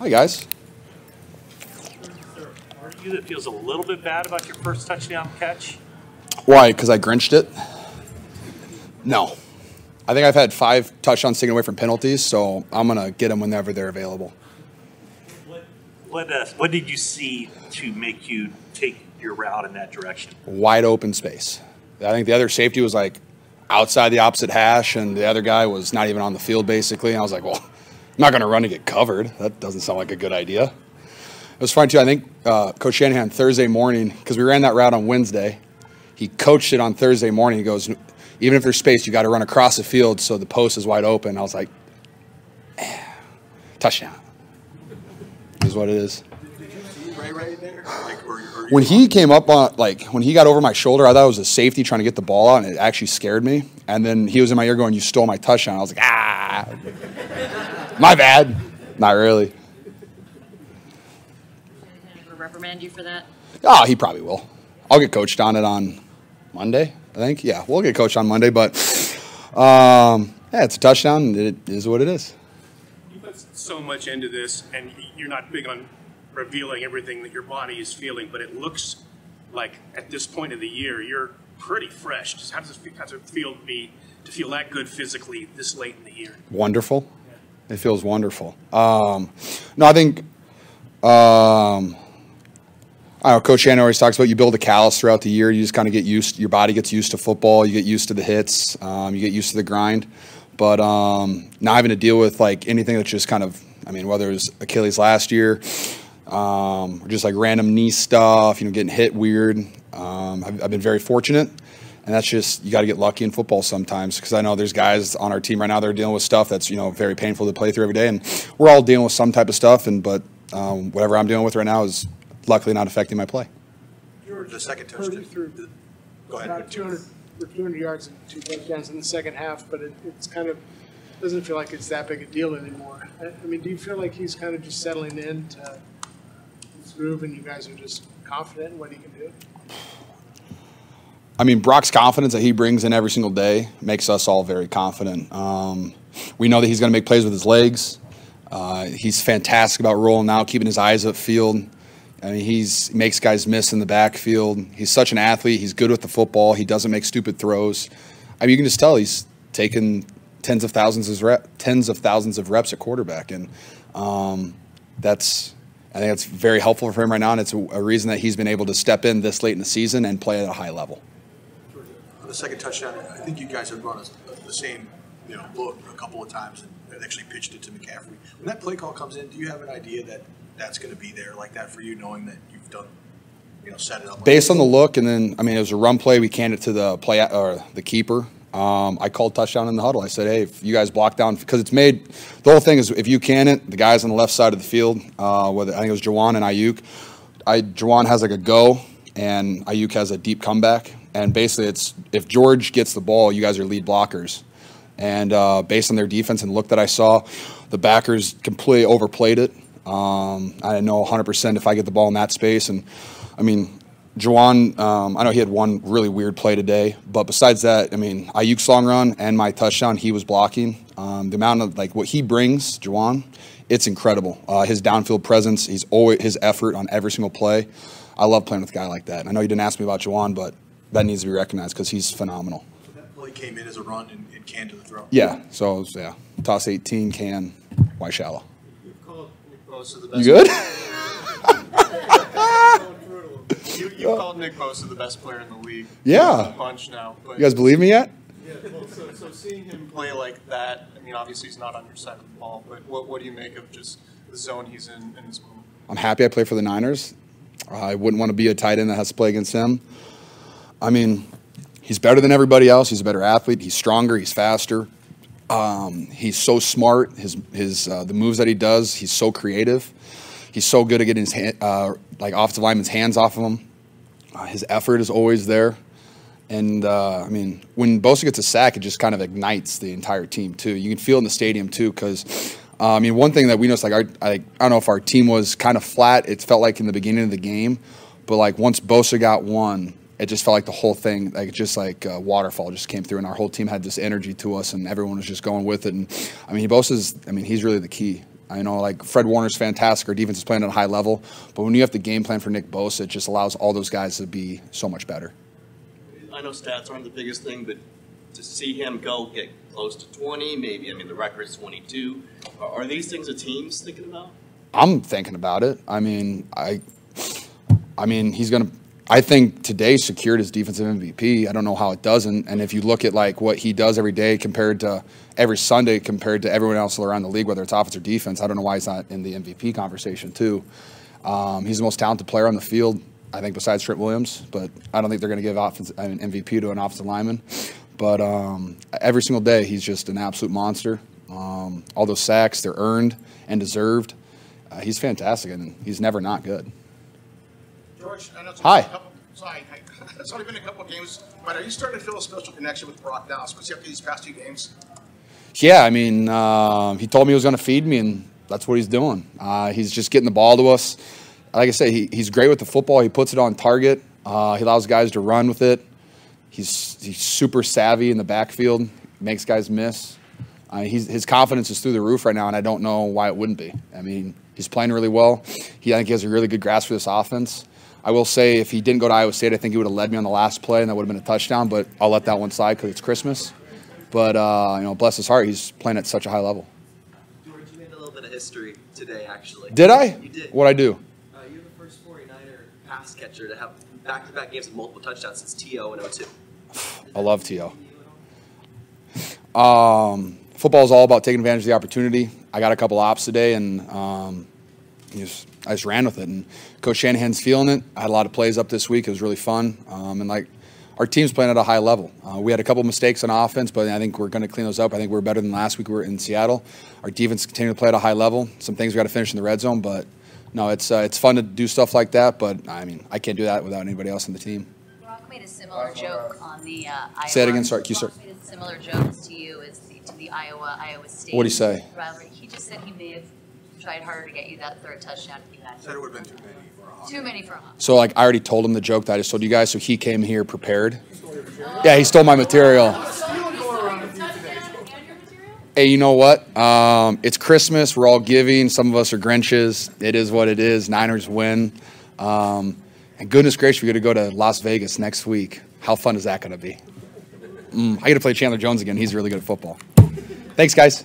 Hi, guys. Are you that feels a little bit bad about your first touchdown catch? Why? Because I grinched it? No. I think I've had five touchdowns taken away from penalties, so I'm going to get them whenever they're available. What what, uh, what did you see to make you take your route in that direction? Wide open space. I think the other safety was like outside the opposite hash, and the other guy was not even on the field, basically. And I was like, well, not going to run to get covered. That doesn't sound like a good idea. It was fun, too. I think uh, Coach Shanahan Thursday morning, because we ran that route on Wednesday, he coached it on Thursday morning. He goes, even if there's space, you got to run across the field so the post is wide open. I was like, eh, touchdown. Is what it is. When he came up on, like, when he got over my shoulder, I thought it was a safety trying to get the ball out, and it actually scared me. And then he was in my ear going, You stole my touchdown. I was like, Ah, my bad. Not really. Kind of reprimand you for that? Oh, he probably will. I'll get coached on it on Monday, I think. Yeah, we'll get coached on Monday, but um, yeah, it's a touchdown. It is what it is. You put so much into this, and you're not big on revealing everything that your body is feeling, but it looks like at this point of the year, you're pretty fresh. Just how does it feel, how does it feel to be to feel that good physically this late in the year? Wonderful. It feels wonderful. Um, no, I think um, I know. Coach Shanahan always talks about you build a callus throughout the year. You just kind of get used. Your body gets used to football. You get used to the hits. Um, you get used to the grind. But um, not having to deal with like anything that's just kind of. I mean, whether it was Achilles last year, um, or just like random knee stuff. You know, getting hit weird. Um, I've, I've been very fortunate. And that's just you got to get lucky in football sometimes because I know there's guys on our team right now that are dealing with stuff that's you know very painful to play through every day, and we're all dealing with some type of stuff. And but um, whatever I'm dealing with right now is luckily not affecting my play. You were the second Purdy touchdown. threw Go ahead. about 200, 200 yards and two touchdowns in the second half, but it, it's kind of, doesn't feel like it's that big a deal anymore. I, I mean, do you feel like he's kind of just settling in to his groove and you guys are just confident in what he can do? I mean, Brock's confidence that he brings in every single day makes us all very confident. Um, we know that he's going to make plays with his legs. Uh, he's fantastic about rolling out, keeping his eyes upfield. I mean, he's he makes guys miss in the backfield. He's such an athlete. He's good with the football. He doesn't make stupid throws. I mean, you can just tell he's taken tens of thousands of rep, tens of thousands of reps at quarterback, and um, that's I think that's very helpful for him right now, and it's a reason that he's been able to step in this late in the season and play at a high level. The second touchdown, I think you guys have run the same, you know, look a couple of times and actually pitched it to McCaffrey. When that play call comes in, do you have an idea that that's going to be there like that for you, knowing that you've done, you know, set it up? like based on the look, and then I mean it was a run play. We canned it to the play or the keeper. Um, I called touchdown in the huddle. I said, "Hey, if you guys block down, because it's made the whole thing is if you can it, the guys on the left side of the field, uh, whether I think it was Jauan and Aiyuk, I Jauan has like a go, and Aiyuk has a deep comeback, and basically it's if George gets the ball, you guys are lead blockers, and uh, based on their defense and look that I saw, the backers completely overplayed it. Um, I didn't know 100% if I get the ball in that space, and I mean Jauan, um, I know he had one really weird play today, but besides that, I mean, Aiyuk's long run and my touchdown, he was blocking. Um, the amount of like what he brings, Jauan, it's incredible. Uh, his downfield presence, he's always his effort on every single play. I love playing with a guy like that. And I know you didn't ask me about Jauan, but that needs to be recognized because he's phenomenal. That play came in as a run and, and canned to the throw. Yeah, so was, yeah, toss 18, can, why shallow. You've called Nick Bosa the You good? You, you've called Nick Bosa the best player in the league. Yeah. A bunch now. But You guys believe me yet? yeah, well, so, so seeing him play like that, I mean, obviously he's not on your side of the ball, but what, what do you make of just the zone he's in in this moment? I'm happy I play for the Niners. I wouldn't want to be a tight end that has to play against him. I mean, he's better than everybody else. He's a better athlete. He's stronger. He's faster. Um, he's so smart. His his uh, the moves that he does. He's so creative. He's so good at getting his hand, uh, like offensive lineman's hands off of him. Uh, his effort is always there. And uh, I mean, when Bosa gets a sack, it just kind of ignites the entire team too. You can feel in the stadium too, because uh, I mean, one thing that we noticed, like our, I, I don't know if our team was kind of flat. It felt like in the beginning of the game, but like once Bosa got one, it just felt like the whole thing, like just like a waterfall, just came through, and our whole team had this energy to us, and everyone was just going with it. And I mean, Bosa's, I mean, he's really the key. I know like Fred Warner's fantastic. Our defense is playing at a high level, but when you have the game plan for Nick Bosa, it just allows all those guys to be so much better. I know stats aren't the biggest thing, but to see him go get close to 20, maybe, I mean, the record's 22. Are, are these things a team's thinking about? I'm thinking about it. I mean, I, I mean, he's gonna. I think today secured his defensive MVP. I don't know how it doesn't. And if you look at like what he does every day compared to every Sunday compared to everyone else around the league, whether it's offense or defense, I don't know why he's not in the MVP conversation too. Um, he's the most talented player on the field, I think, besides Trent Williams. But I don't think they're going to give offense, an MVP to an offensive lineman. But um, every single day, he's just an absolute monster. Um, all those sacks, they're earned and deserved. Uh, he's fantastic, and he's never not good. George, I know it's Hi. couple, sorry, I- it's only been a couple of games, but are you starting to feel a special connection with Brock now, especially after these past two games? Yeah, I mean, um, he told me he was going to feed me, and that's what he's doing. Uh, he's just getting the ball to us. Like I say, he, he's great with the football. He puts it on target. Uh, he allows guys to run with it. He's he's super savvy in the backfield. Makes guys miss. Uh, he's, his confidence is through the roof right now, and I don't know why it wouldn't be. I mean, he's playing really well. He I think he has a really good grasp for this offense. I will say, if he didn't go to Iowa State, I think he would have led me on the last play, and that would have been a touchdown. But I'll let that one slide because it's Christmas. But uh, you know, bless his heart, he's playing at such a high level. George, you made a little bit of history today, actually. Did I? You did. What I do? Uh, you're the first 49er pass catcher to have back-to-back games with multiple touchdowns since TO and 02. I love To. Um, football is all about taking advantage of the opportunity. I got a couple ops today, and um, you just, I just ran with it. And Coach Shanahan's feeling it. I had a lot of plays up this week. It was really fun, um, and like our team's playing at a high level. Uh, we had a couple mistakes on offense, but I think we're going to clean those up. I think we're better than last week. We were in Seattle. Our defense continuing to play at a high level. Some things we got to finish in the red zone, but no, it's uh, it's fun to do stuff like that. But I mean, I can't do that without anybody else on the team. Brock made a similar joke on the uh, Iowa. Say it again, sorry, you start? made a similar jokes to you as the, to the Iowa Iowa State. What'd he say? rivalry. He just said he may have tried harder to get you that third touchdown if you had Said it would have been too many for a Hawk. too many for him. So like I already told him the joke that I just told you guys, so he came here prepared. Yeah, he stole my material. Hey, you know what? Um, it's Christmas. We're all giving. Some of us are Grinches. It is what it is. Niners win. Um, and goodness gracious, we're going to go to Las Vegas next week. How fun is that going to be? Mm, I got to play Chandler Jones again. He's really good at football. Thanks, guys.